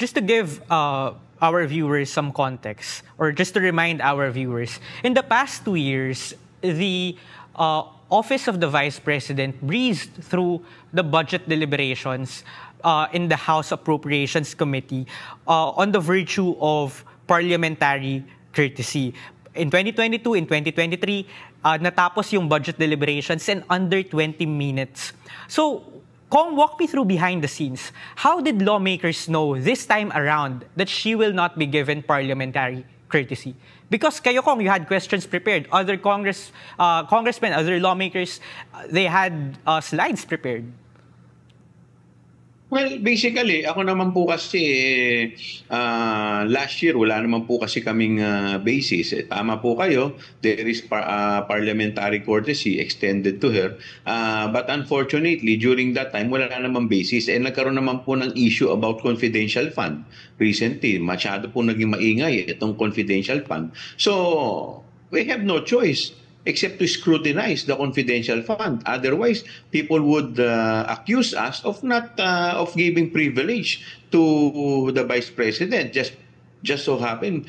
just to give uh, our viewers some context, or just to remind our viewers, in the past two years, the uh, Office of the Vice President breezed through the budget deliberations uh, in the House Appropriations Committee uh, on the virtue of parliamentary courtesy. In 2022, in 2023, uh, natapos yung budget deliberations in under 20 minutes. So, Kong, walk me through behind the scenes. How did lawmakers know this time around that she will not be given parliamentary courtesy? Because kayo, Kong, you had questions prepared. Other Congress, uh, congressmen, other lawmakers, uh, they had uh, slides prepared. Well, basically, ako naman po kasi uh, last year wala naman po kasi kaming uh, basis. Eh, tama po kayo, there is par- uh, parliamentary courtesy extended to her. Uh, but unfortunately, during that time, wala naman basis. And eh, nagkaroon naman po ng issue about confidential fund. Recently, masyado po naging maingay itong confidential fund. So, we have no choice except to scrutinize the confidential fund. Otherwise, people would uh, accuse us of not uh, of giving privilege to the vice president. Just just so happen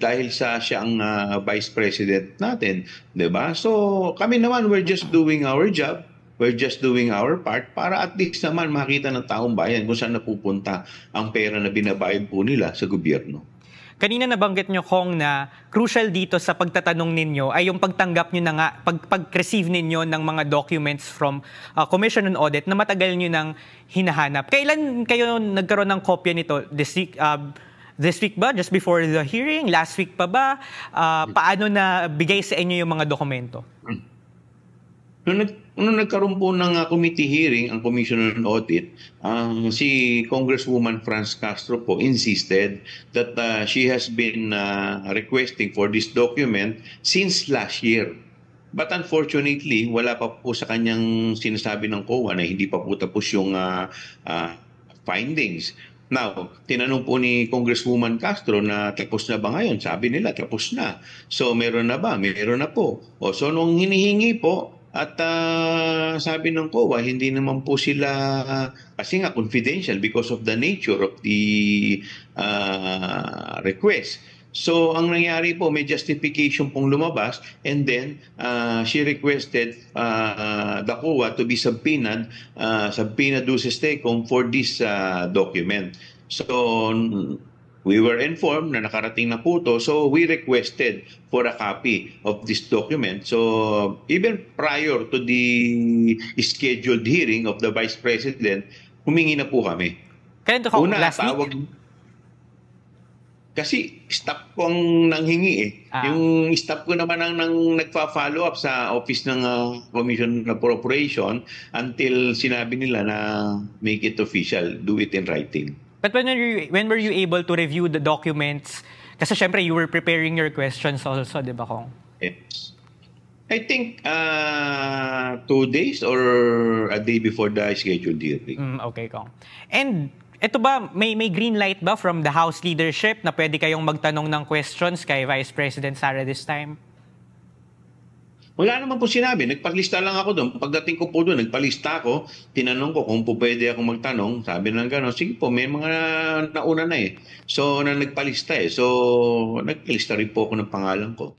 dahil sa siya ang uh, vice president natin, 'di ba? So kami naman we're just doing our job. We're just doing our part para at least naman makita ng taong bayan kung saan napupunta ang pera na binabayad po nila sa gobyerno. Kanina nabanggit nyo, Kong, na crucial dito sa pagtatanong ninyo ay yung pagtanggap nyo na nga, pag, pag-receive ninyo ng mga documents from uh, Commission on Audit na matagal nyo nang hinahanap. Kailan kayo nagkaroon ng kopya nito? This week, uh, this week ba? Just before the hearing? Last week pa ba? Uh, paano na bigay sa inyo yung mga dokumento? Nung, nag, nung nagkaroon po ng uh, committee hearing ang Commission on Audit, um, si Congresswoman Franz Castro po insisted that uh, she has been uh, requesting for this document since last year. But unfortunately, wala pa po sa kanyang sinasabi ng COA na hindi pa po tapos yung uh, uh, findings. Now, tinanong po ni Congresswoman Castro na tapos na ba ngayon? Sabi nila, tapos na. So, meron na ba? Meron na po. O, so, nung hinihingi po, at uh, sabi ng COA, hindi naman po sila, kasi nga confidential because of the nature of the uh, request. So, ang nangyari po, may justification pong lumabas and then uh, she requested uh, the COA to be subpoenaed, uh, subpoena duces tecum for this uh, document. So, We were informed na nakarating na po to, so we requested for a copy of this document. So even prior to the scheduled hearing of the Vice President, humingi na po kami. Kaya ito Una, last tawag, week? Kasi staff ko ang nanghingi eh. Ah. Yung staff ko naman ang nang nagfa-follow up sa office ng uh, Commission of Appropriation until sinabi nila na make it official, do it in writing. But when were you, when were you able to review the documents? Kasi syempre, you were preparing your questions also, di ba, Kong? Yes. I think uh, two days or a day before the scheduled hearing. Mm, okay, Kong. And ito ba, may, may green light ba from the House leadership na pwede kayong magtanong ng questions kay Vice President Sara this time? Wala naman po sinabi. Nagpalista lang ako doon. Pagdating ko po doon, nagpalista ako. Tinanong ko kung po pwede ako magtanong. Sabi lang gano'n, sige po, may mga nauna na eh. So, na nagpalista eh. So, nagpalista rin po ako ng pangalan ko.